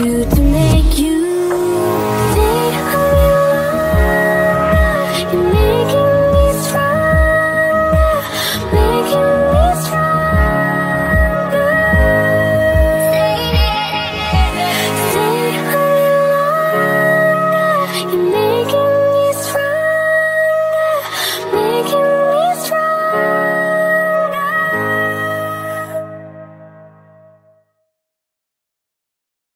do, do.